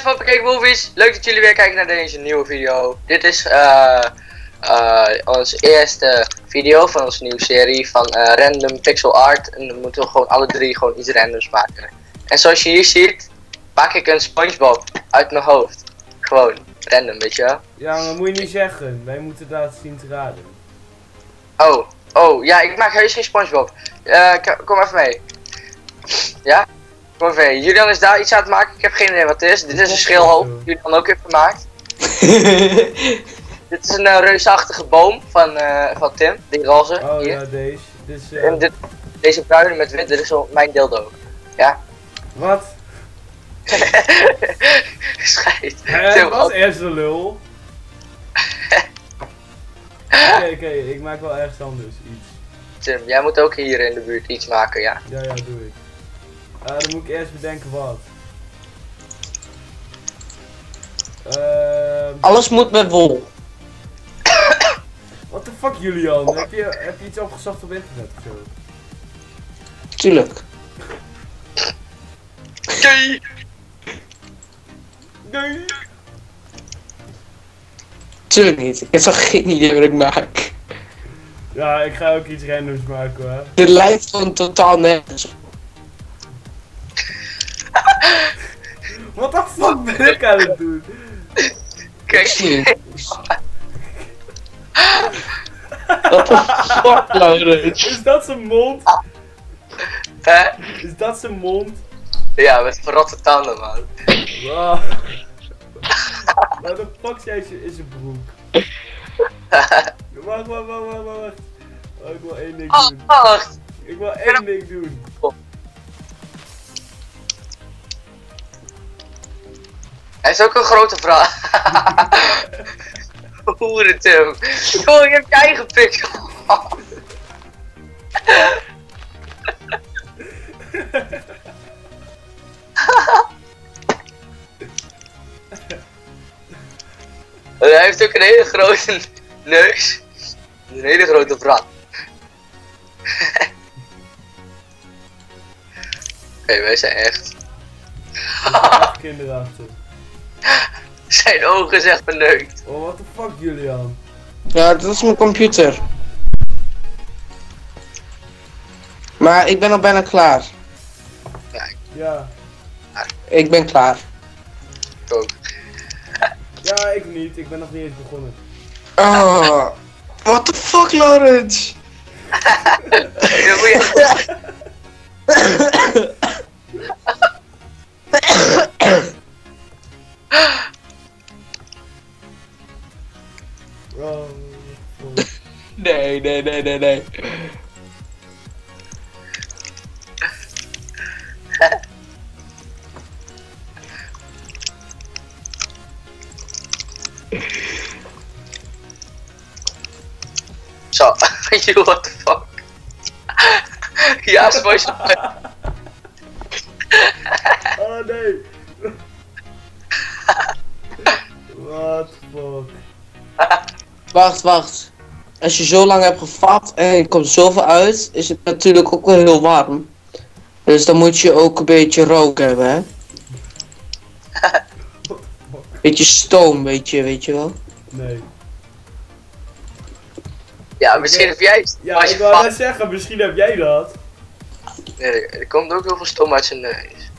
van Movies, leuk dat jullie weer kijken naar deze nieuwe video. Dit is eh eh onze eerste video van onze nieuwe serie van eh, Random Pixel Art. En dan moeten we gewoon alle drie gewoon iets randoms maken. En zoals je hier ziet, maak ik een Spongebob uit mijn hoofd. Gewoon, random, weet je. Ja, maar moet je niet zeggen. Wij moeten dat zien te raden. Oh, oh, ja, ik maak heus geen Spongebob. Kom even mee. Ja? Even mee. Julian is daar iets aan het maken, ik heb geen idee wat het is. Dit is een schilhoofd, Julian ook heeft gemaakt. Dit is een eh, reusachtige boom van, eh, van Tim, die roze. Oh hier. ja, deze. Dus, eh, En dit, deze bruine met wit, dit is al mijn dildo. Ja? Wat? Schijt. Tim, wat is de lul? Oké, oké, ik maak wel ergens anders iets. Tim, jij moet ook hier in de buurt iets maken, ja. Ja, ja, doe ik. Eh, dan moet ik eerst bedenken wat. Ehm Alles moet met wol. what the fuck Julian? Heb je, heb je iets opgezocht op internet of zo? Tuurlijk. Kei. Nee. Tuurlijk niet. Ik heb zo geen idee wat ik maak. Ja, ik ga ook iets randoms maken hoor. Dit lijkt gewoon totaal nergens op. What the fuck ben ik aan het doen? Kijk, Serieus. What the fuck, Laurens? Is dat zijn mond? hè? Is dat zijn mond? Ja, met verrotte tanden, man. Wow. Waar de fuck jij in zijn broek? Wacht, wacht, wacht, wacht, wacht. Oh, ik wil één ding Oh, doen. wacht. Ik wil één ding doen. Hij is ook een grote vraag. Hoeren Tim. Joh, je hebt je eigen. En hij heeft ook een hele grote neus. Een hele grote vrat. Oké, wij zijn. Echt kinderachtig. Zijn ogen is echt verneukt. Oh, what the fuck Julian? Ja, dat is mijn computer. Maar ik ben al bijna klaar. Ja. Ik ben klaar. Ik ook. Ja, ik niet. Ik ben nog niet eens begonnen. Oh. What the fuck, Laurens? Dan moet je- Oh, oh. Nee, nee, nee, nee, nee. Zo, you what the fuck? ja, SpongeBob. oh nee. What fuck? Wacht, wacht. Als je zo lang hebt gevat en er komt zoveel uit, is het natuurlijk ook wel heel warm. Dus dan moet je ook een beetje rook hebben, hè? Beetje stoom, weet je, weet je wel. Nee. Ja, misschien heb jij Ja, als ik je wou net zeggen, misschien heb jij dat. Nee, er, er komt ook heel veel stom uit zijn neus.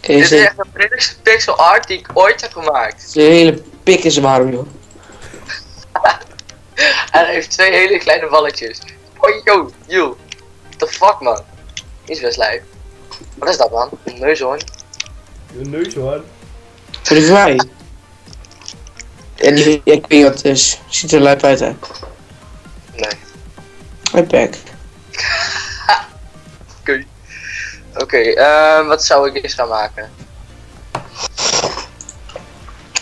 Dit is echt de prettigste pixel art die ik ooit heb gemaakt. zijn hele pik is warm, joh. En hij heeft twee hele kleine balletjes. Oh, yo, yo. What the fuck, man? Is best lijp. Wat is dat, man? Een neushoorn? Je neus hoor. Voor. Ja, die, ja, ik weet niet wat het is. Ziet er lijp uit, hè. Nee. Mijn pek. Oké. Ehm, wat zou ik eens gaan maken?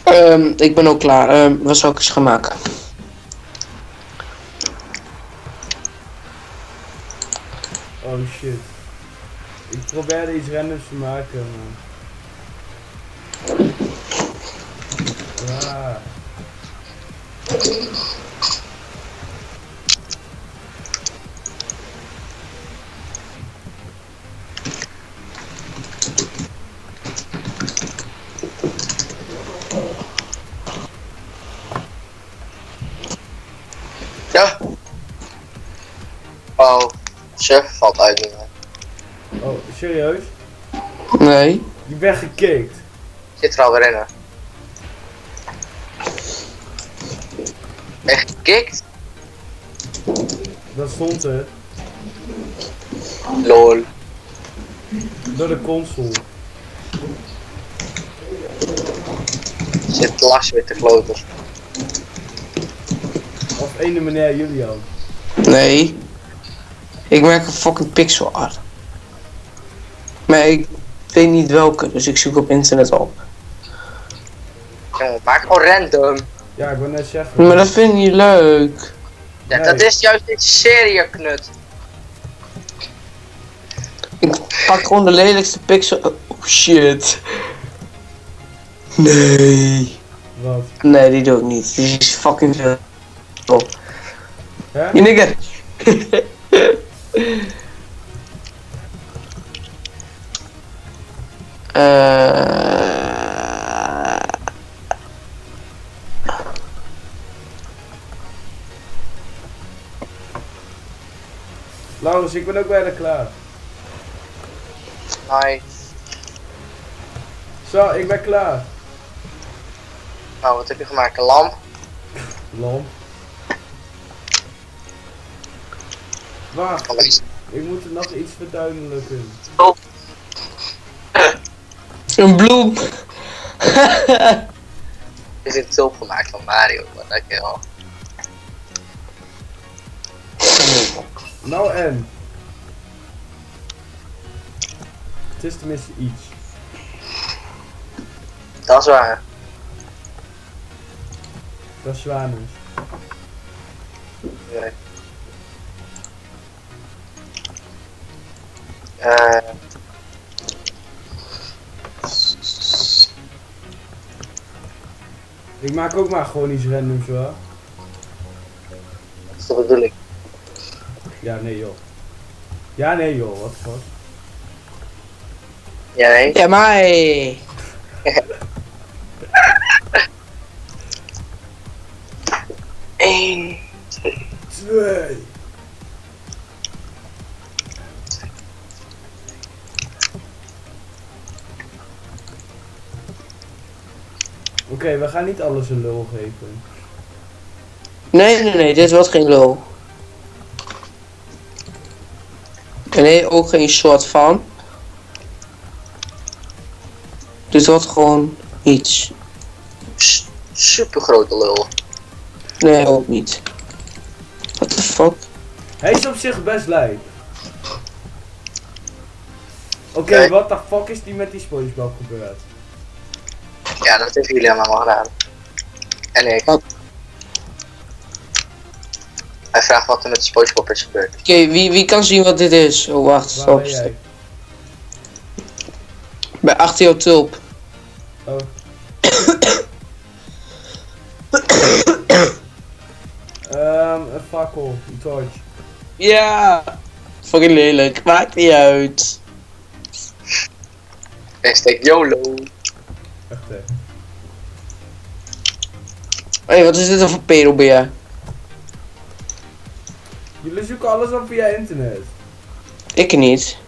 Ehm, ik ben ook klaar. Ehm, wat zou ik eens gaan maken? Oh shit. Ik probeerde iets randoms te maken, man. Ja. Serieus? Nee. Je bent gekikt. Zit er alweer in. hè. Echt gekikt? Dat stond er. Lol. Door de console. Zit Lars weer te kloten. Of ene meneer Julian. Nee. Ik merk een fucking pixel art. Maar ik weet niet welke, dus ik zoek op internet op. Maak gewoon random. Ja, ik wil net zeggen. Maar dat vind ik niet leuk. Ja, Nee. dat is juist deze serie, knut. Ik pak gewoon de lelijkste pixel. Oh shit. Nee. Wat? Nee, die doe ik niet. Die is fucking veel. Hè? Je nigger. Eh. Laurens, ik ben ook bijna klaar. Nee. Zo, ik ben klaar. Nou, wat heb je gemaakt? Een lamp? Lam. Wacht, Oh, is- ik moet er nog iets verduidelijken. Een bloem. Is een tulp gemaakt van Mario? Wat dat je wel. Nou en? Het is tenminste iets. Dat is waar. Dat is zwaar dus. Nee. Eh. Ik maak ook maar gewoon iets randoms hoor. dat is de bedoeling. Ja, nee joh. Ja, nee joh, wat fuck. Ja, nee. Ja, maar. We gaan niet alles een lul geven. Nee, nee, nee, dit wordt geen lul. Nee, ook geen soort van. Dit wordt gewoon iets. Super grote lul. Nee, ook niet. What the fuck? Hij is op zich best lijp. Oké, Oké. wat de fuck is die met die Spongebob gebeurd? Ja, dat heeft jullie allemaal gedaan. En ik. Wat? Hij vraagt wat er met de SpongeBob is gebeurd. Oké, wie, wie kan zien wat dit is? Oh, wacht, Waar stop. Bij achter jouw tulp. Oh. Ehm, een fakkel, een torch. Ja! Fucking lelijk, maakt niet uit. Hashtag YOLO. Hé, hey, wat is dit dan voor pedobeer? Jullie zoeken alles op via internet. Ik niet.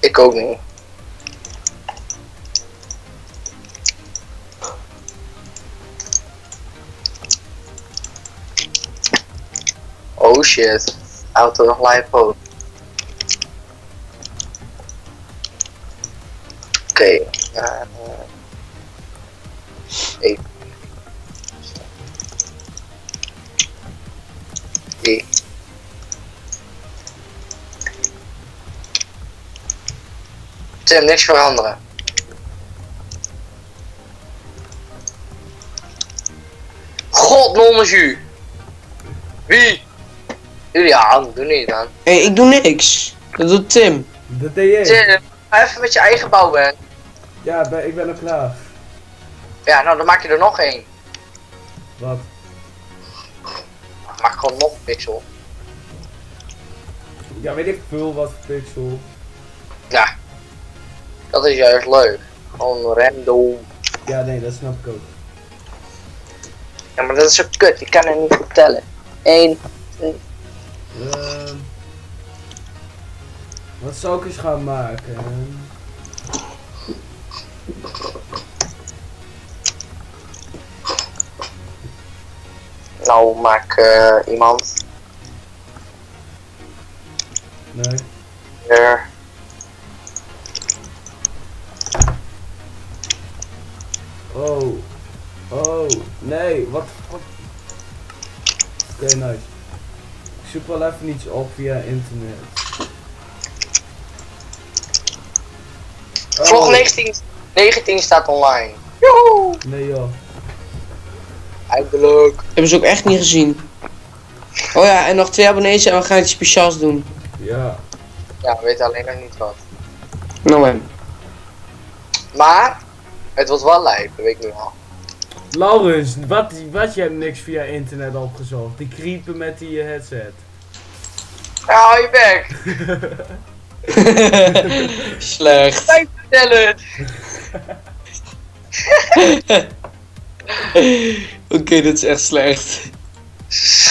Ik ook niet. Oh shit. Auto nog lipo. Oké. eh, Ik. Tim, niks veranderen. God, nonnenju. Wie? Julian, doe niet man. Hé, hey, ik doe niks. Dat doet Tim. Dat deed je. Tim, ga even met je eigen bouwwerk. Ja, ben- ik ben al klaar. Ja, nou dan maak je er nog één. Wat? Maak gewoon nog een pixel. Ja, weet ik veel wat pixel. Ja. Dat is juist leuk. Gewoon random. Ja, nee, dat snap ik ook. Ja, maar dat is zo kut. Ik kan het niet goed tellen. 1, 2, Ehm, wat zou ik eens gaan maken? Nou, maak eh, iemand. Nee. Er. Oh. Oh. Nee, wat wat? Oké, nice. Ik zoek wel even iets op via internet. Oh, Vlog 19, 19 staat online. Joehoe! Nee joh. Eindelijk. Hebben ze ook echt niet gezien. Oh ja, en nog twee abonnees en we gaan iets speciaals doen. Ja. Ja, we weten alleen nog niet wat. Nou en. Maar, het was wel lijp, dat weet ik nu al. Laurens, wat, wat je hebt niks via internet opgezocht. Die creepen met die eh, headset. Ja, hou je bek. Slecht. Vijf vertellen. Oké, dit is echt slecht.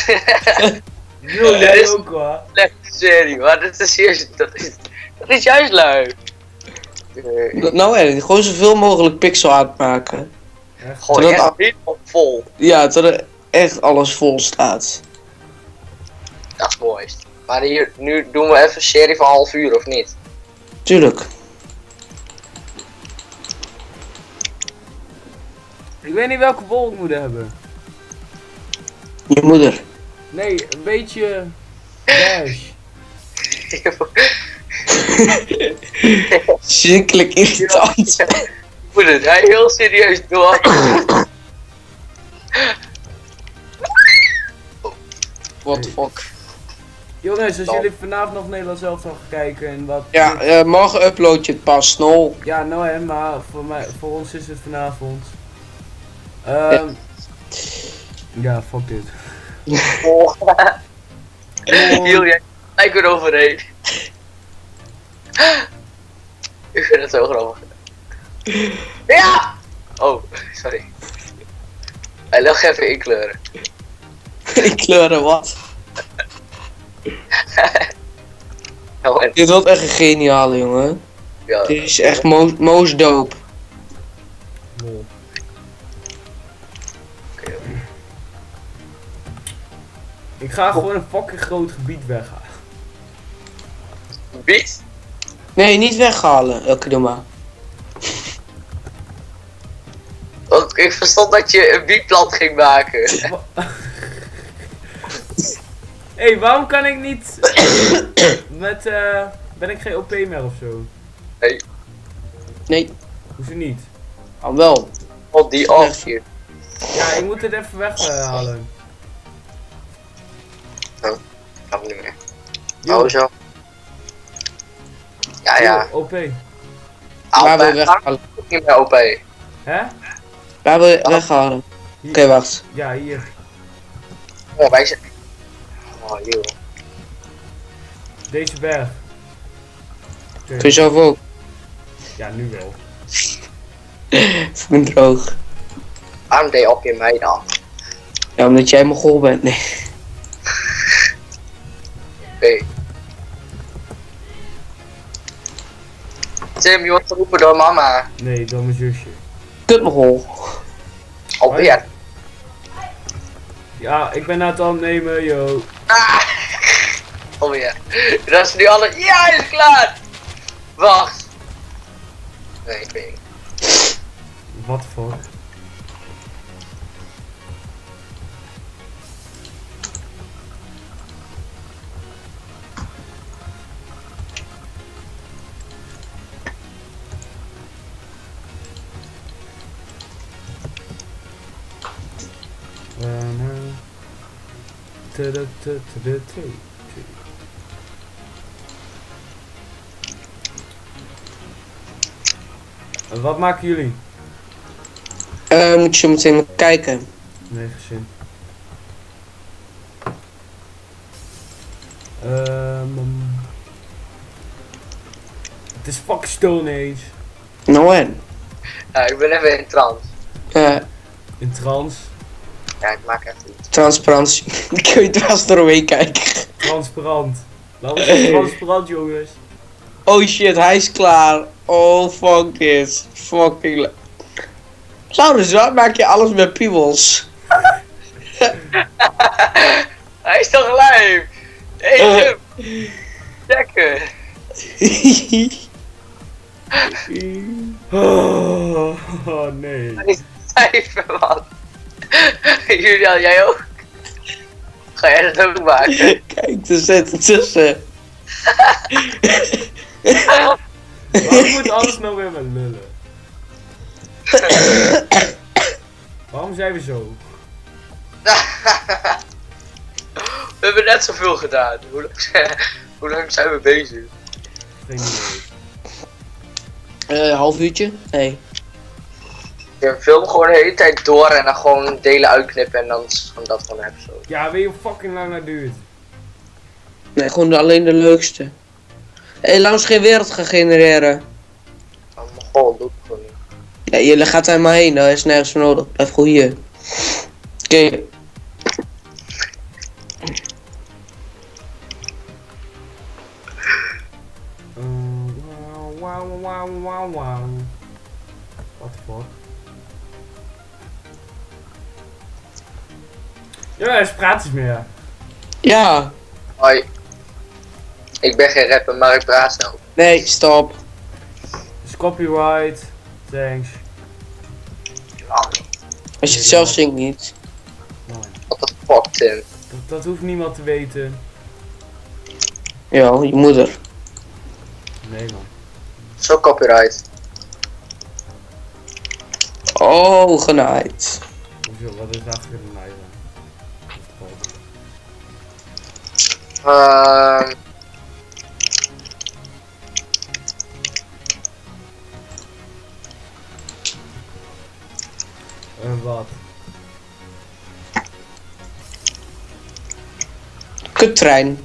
Yo, jij is- ook hoor. Slechte serie, maar dat is juist, dat is, dat is juist lui. Eh, Nou en, gewoon zoveel mogelijk pixel art maken. Echt? Gewoon echt al- helemaal vol. Ja, tot er echt alles vol staat. Dat is mooist. Maar hier, nu doen we even een serie van half uur, of niet? Tuurlijk. Ik weet niet welke bol ik moet hebben. Je moeder. Nee, een beetje dash. Ziekelijk irritant. Ik moet het hij heel serieus door. What the fuck. Jongens, als jullie vanavond nog Nederlands zelf gaan kijken en wat... Ja, eh, morgen upload je het pas, snol. Ja, nou hè, maar voor, mij, voor ons is het vanavond. Ehm ja, fuck dit. Oh. Julia, ik er overheen. Ik vind het zo grappig. Ja! Oh, sorry. Hij lag even inkleuren. Ik kleuren wat. Oh, en, Dit wordt echt een geniale jongen. ja, Dit is echt mo most dope. Ik ga gewoon een fucking groot gebied weghalen. Beat? Nee, niet weghalen, elke doe maar. Want ik verstond dat je een beatplant ging maken. Hé, hey, waarom kan ik niet met, eh, ben ik geen OP meer of zo? Nee, Hoezo niet? al wel. Oh, die off hier. Ja, ik moet het even weghalen. Kan niet meer. Yo, Oh, zo. Ja, ja. yo, OP. Waar wil je weghalen? Niet meer OP. Hè? Waar wil je weghalen? Oké, wacht. Ja, hier. Oh, wij zijn... Oh, joh. Deze berg. Kun je zelf ook? Ja, nu wel. Ik ben droog. Waarom deed op je mij dan? Ja, omdat jij mijn goal bent. Nee. Oké. Tim, je wordt geroepen door mama. Nee, door mijn zusje. Kut goal. Alweer. Ja, ik ben aan het opnemen, yo. Ah! Alweer. Dat is nu alle... Ja, hij is klaar! Wacht. Nee, ik weet niet. What the Wat maken jullie? Eh, moet je zo meteen kijken. Nee, gezin. Ehm. het is fucking Stone Age. Nou en. Ja, ik ben even in trance. Eh, In trans. Ja, ik maak even iets. transparantie. Dan kun je dwars doorheen kijken. Transparant. Laat ons eens transparant, jongens. Oh shit, hij is klaar. Oh fuck this. Fucking le- Zouden zo maak je alles met piemels. Hij is toch? Eet hem! Lekker! Oh, oh, nee. Hij is cijfer, man. Julian, jij ook? Ga jij dat ook maken? Kijk, er zit er tussen. Waarom moet alles nou weer met lullen? Waarom zijn we zo? We hebben net zoveel gedaan. Hoe lang, zijn- hoe lang zijn we bezig? Geen idee. Eh, half uurtje? Nee. Je film gewoon de hele tijd door en dan gewoon delen uitknippen en dan is gewoon dat van een episode. Ja, weet je hoe fucking lang dat duurt? Nee, gewoon alleen de leukste. Hé, hey, ons geen wereld gaan genereren. Oh, mijn god, doe het gewoon niet. Ja, jullie gaat daar maar heen, daar is nergens voor nodig. Blijf gewoon hier. Oké. Uh, wow, wow, wow, wow, Jongens, praat eens meer. Ja. Hoi. Ik ben geen rapper, maar ik praat snel. Nee, stop. Dus copyright. Thanks. Als je het zelf zingt niet. What the fuck, Tim? dat, dat hoeft niemand te weten. Ja, je moeder. Nee man. Zo copyright. Oh, genaaid. Hoezo, wat is achter de Ehm. En wat? Kuttrein.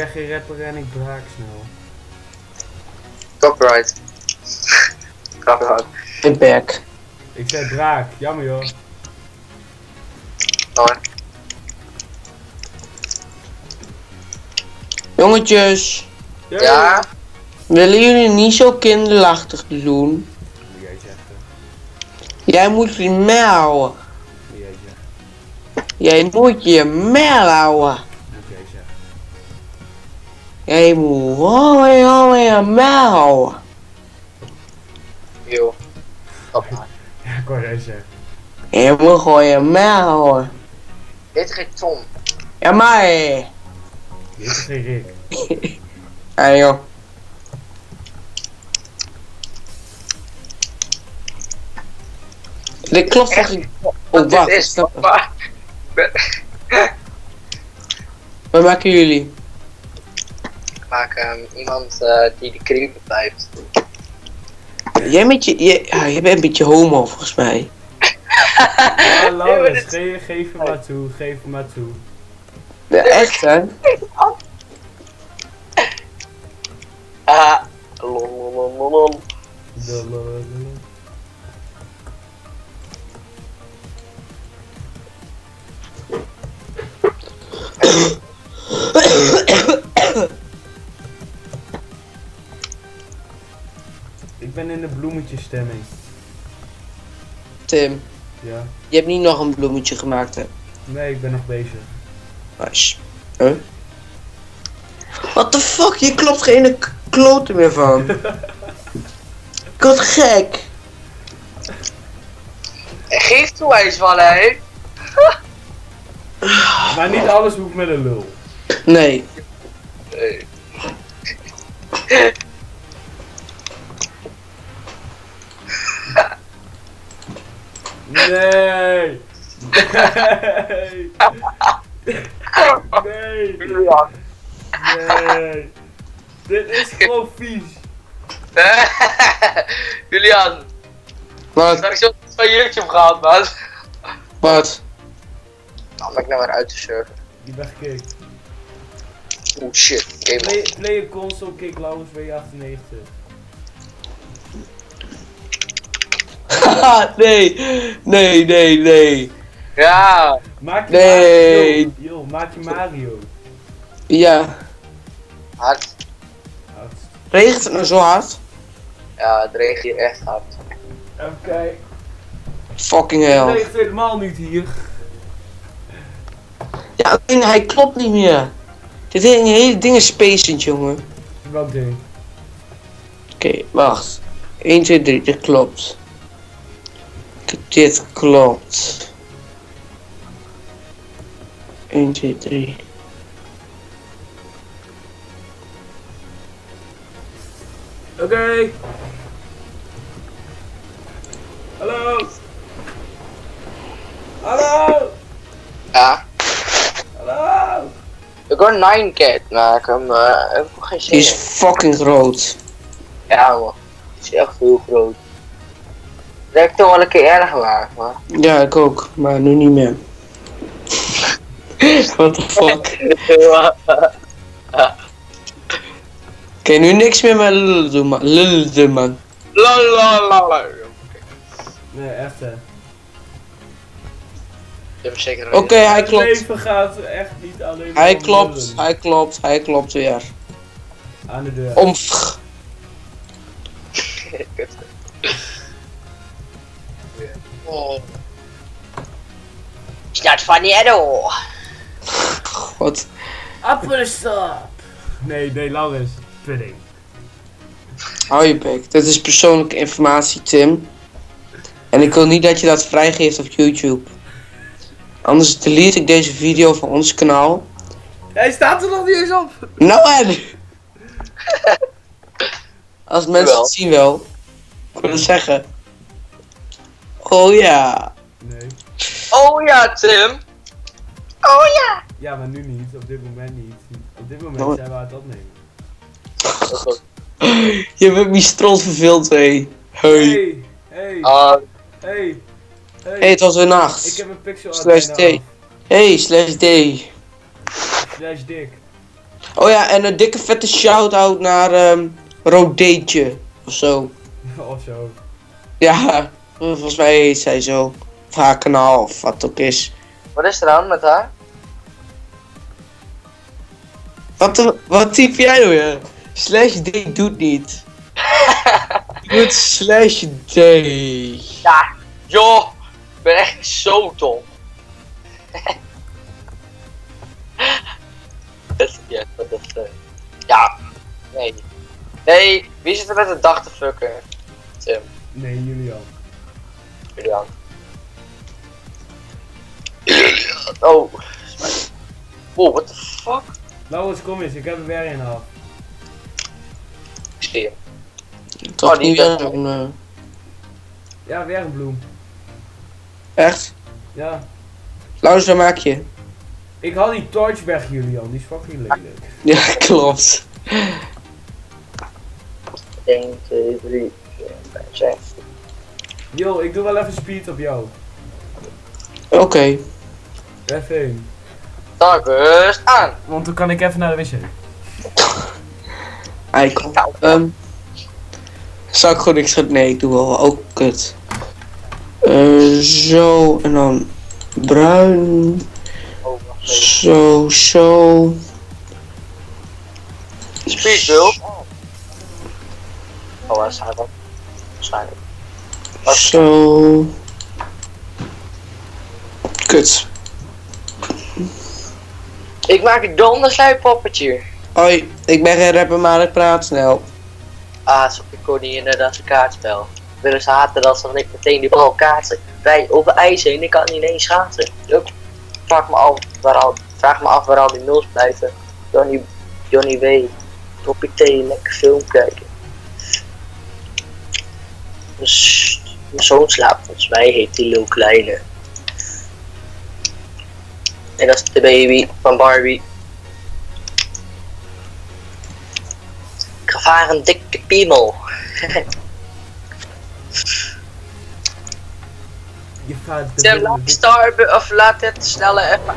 Ben geen rapper en ik braak snel. Copyright. copyright. In back. Ik zei braak, jammer joh. Oh, Jongetjes, Yo. ja? willen jullie niet zo kinderachtig doen? Jij zeggen. Jij moet je mel houden. Moet jij. Jij moet je mel houden. Moet gewoon je mel. Yo. Ja, ik wou jij zeggen. Je moet je mel. Dit geen Tom. Ja, maar. Dit is Rick. Ja, joh. Dit klopt toch niet? Oh, dit wacht. Wat maken jullie? Maak ehm, iemand eh, die de creeper blijft. Jij, met je, jij, ja, jij bent een beetje homo volgens mij. Ja, Laurens, ge geef hem maar toe, geef hem maar toe. Ja, echt hè? Ah. Lol, ben in de bloemetjesstemming. Tim, Ja. je hebt niet nog een bloemetje gemaakt hè? Nee, ik ben nog bezig. Nice. Huh? What the fuck? Je klopt geen klote meer van. Ik word gek. Geef toe eens van hé. Maar niet alles hoeft met een lul. Nee. Nee. Nee! Nee! Nee! Julian. Nee! Dit is gewoon vies! Julian. Wat? Ik zo van YouTube gehaald, man. Wat? Nou, ben ik nou weer uit de server. Die ben gekikt. Oeh shit, game Play, play een console kick Laurens W98. nee. Nee, nee, nee. Ja, Maak je Nee. Mario. Yo, maak je Mario. Ja. hard. Oud. Regent het nou zo hard? Ja, het regent hier echt hard. Even kijken. Fucking Het hell. regent helemaal niet hier. Ja, alleen hij klopt niet meer. Dit hele, hele ding is spacend, jongen. Welk ding? Oké, wacht. 1, 2, 3, dit klopt. Dit klopt. 1, 2, 3. Oké. Hallo. Hallo. Ja. Hallo. Ik wil een 9 cat maken, maar ik heb geen zin Die is in. fucking groot. Ja man, die is echt heel groot. Dat heb ik toch wel een keer eerder gemaakt, maar. Ja, ik ook, maar nu niet meer. What the fuck? Oké, nu niks meer met lullen doen, man. Lullen doen, man. La la la la. Nee, echt hè. Ik heb zeker Oké, hij Het klopt. leven gaat echt niet alleen Hij klopt, lullen. hij klopt, hij klopt weer. Aan de deur. Omf. Oh. Start van Edo. Wat? Appelsap. Nee, nee, Laurens. Pudding. Hou je bek. Dit is persoonlijke informatie, Tim. En ik wil niet dat je dat vrijgeeft op YouTube. Anders delete ik deze video van ons kanaal. Hij staat er nog niet eens op. Nou en! Als mensen Jawel. het zien wel. Ik wil het zeggen. Oh ja. Nee. Oh ja, Tim. Oh ja. Ja, maar nu niet. Op dit moment niet. Op dit moment Oh. zijn we aan het opnemen. Je bent me stront verveeld, hé. Hey. Hey. Hey. Ah, Hey. Hey. Hey, het was weer Ik nacht. heb een pixel Slash D. af. Hey, slash D. Slash dik. Oh ja, en een dikke vette shout-out naar ehm Rodeetje. Of zo. of zo. Ja, volgens mij heet zij zo. Of haar kanaal, of wat het ook is. wat is er aan met haar? Wat, wat typ jij nou ja? Slash D doet niet. Je moet slash D. Ja, joh. Ik ben echt zo dom. Dat is- ja, dat is, eh, ja, nee. Nee, wie zit er met de dag te fucken? Tim, Nee, Julian. Julian. Oh, oh, what the fuck? Laurens, kom eens. Ik heb er weer een af. Ik zie hem. Toch Oh, die niet weer zo'n... eh, Ja, weer een bloem. echt? Ja. Laus, waar maak je? Ik haal die torch weg, Julian. Die is fucking lelijk. Ja, klopt. 1, 2, 3, 4, 5, 6. Yo, ik doe wel even speed op jou. Oké. Even heen. Dan rust aan. Want dan kan ik even naar de wc. Eikel. Ehm. Zou ik gewoon niks gaan... Nee, ik doe wel ook kut. Eh, zo, en dan bruin. Oh, wacht even. Zo, zo. Speedbuild. Oh, waar is hij dan? Waarschijnlijk. Zo. Kut. Ik maak een donderslijpoppetje. Hoi, ik ben geen rapper, maar ik praat snel. Ah, zo ik kon niet inderdaad als een kaartspel. Willen ze haten dat ze dan niet meteen die bal kaatsen. Wij over ijs heen, ik kan niet eens schaatsen. Ook. Vraag me af waar al, vraag me af waar al die nulls blijven. Johnny, Johnny W. Toppie T, lekker film kijken. Dus, mijn zoon slaapt volgens mij, heet die Lil Kleine. En dat is de baby van Barbie. Gevaar een dikke piemel. Je vader. Tim, laat of laat dit snelle even.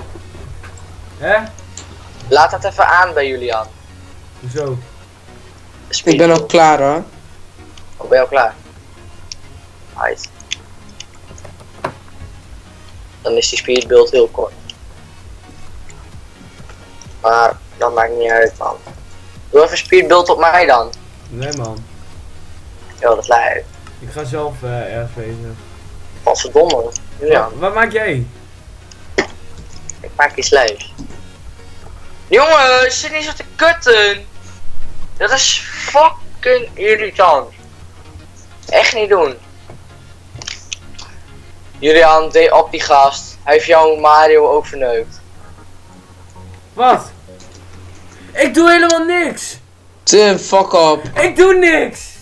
Hè? Laat dat even aan bij Julian. Hoezo? Ik ben al klaar hoor. Oh, ben je al klaar? Right. Dan is die speedbuild heel kort. Maar dat maakt niet uit man. Doe even speedbuild op mij dan. Nee man. Jo, dat lijkt. Ik ga zelf eh ergens bezig. Wat verdomme. Wat, wat maak jij? ik maak iets leuks. Jongens, zit niet zo te kutten. Dat is fucking irritant. Echt niet doen. Julian, deed op die gast. Hij heeft jouw Mario ook verneukt. Wat? Ik doe helemaal niks! Tim, fuck up. Ik doe niks!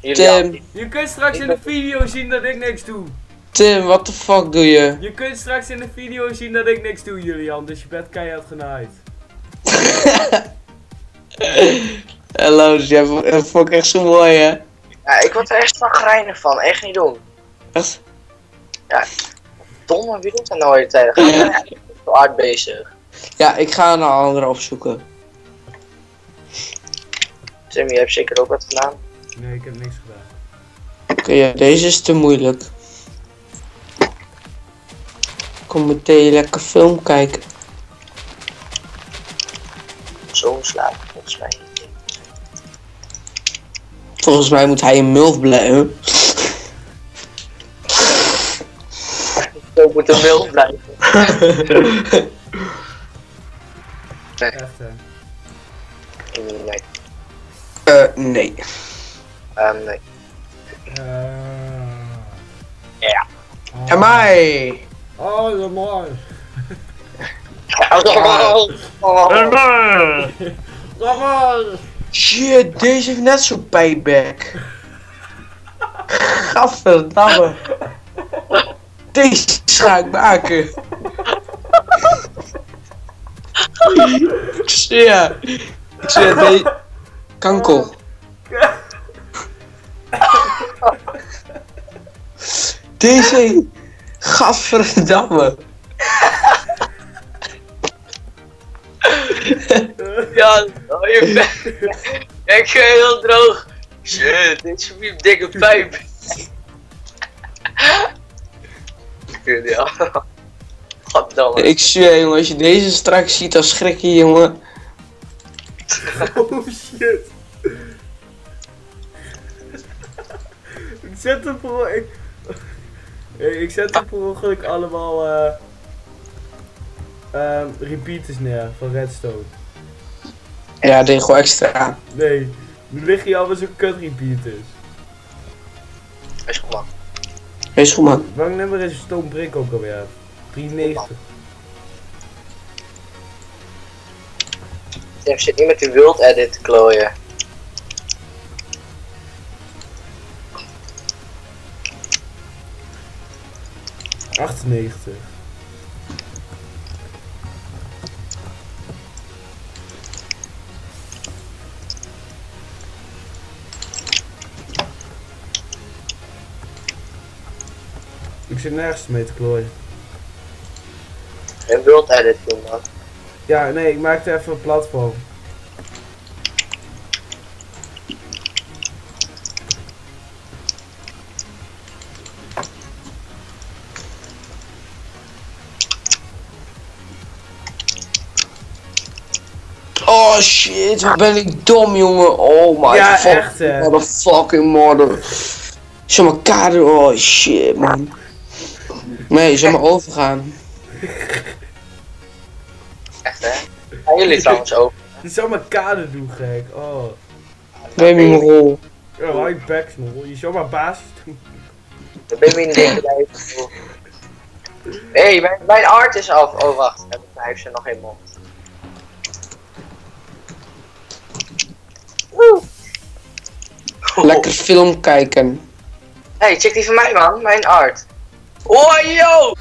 Julian, Tim, Je kunt straks in de video zien dat ik niks doe. Tim, what the fuck doe je? Je kunt straks in de video zien dat ik niks doe, Julian. Dus je bent keihard genaaid. Hallo, Jeff, dat vond ik echt zo mooi hè. ja, ik word er echt zagrijnig van. Echt niet doen. Echt? Domme, wie doet dat nou de tijd? Ga je zo hard bezig. Ja, ik ga een andere opzoeken. Tim, je hebt zeker ook wat gedaan. Nee, ik heb niks gedaan. Oké, ja, deze is te moeilijk. Kom meteen lekker film kijken. Zo slapen, volgens mij. Volgens mij moet hij een mulf blijven. Zo moet een wild blijven. Echt hè. Nee, Eh, nee. ehm, nee. Eh. Ja. Oh. En mij! Oh, dat mooi. Oh, oh. Dat mooi. Shit, deze heeft net zo'n payback. Gadverdamme. Deze ga ik maken. Ik. Ik deze... Kankel. Deze... Gadverdamme. Ja, oh, je bent. Ik ben heel droog. Shit, dit is een dikke pijp. Ik zweer jongen, als je deze straks ziet, dan schrik je jongen. Oh shit. ik zet er voor ik, ik zet er per ongeluk allemaal eh ehm, repeaters neer van Redstone. Ja, deed gewoon extra. Nee, nu liggen hier allemaal zo'n kut repeaters. Is man. Wees goed man. Welk nummer is Stone Brick ook alweer? 93. Tim zit niet met die wild edit te klooien. achtennegentig. Zit nergens mee te klooien. Een wild edit man. Ja, nee, ik maakte even een platform. Oh shit, wat ben ik dom jongen. Oh my Ja, fuck. echt, hè. Motherfucking mother. Ze elkaar oh shit man. Nee, ze maar overgaan. Echt hè? Gaan jullie trouwens ook? Die zou mijn kade doen, gek. Oh. Baby mijn rol. Ja, je bek, smol. Je zou maar basis doen. Dan ben je in lijf. Hé, hey, mijn, mijn art is af. Oh wacht, hij heeft ze nog in mond. Lekker film kijken. Hé, hey, check die van mij man, mijn art. 我有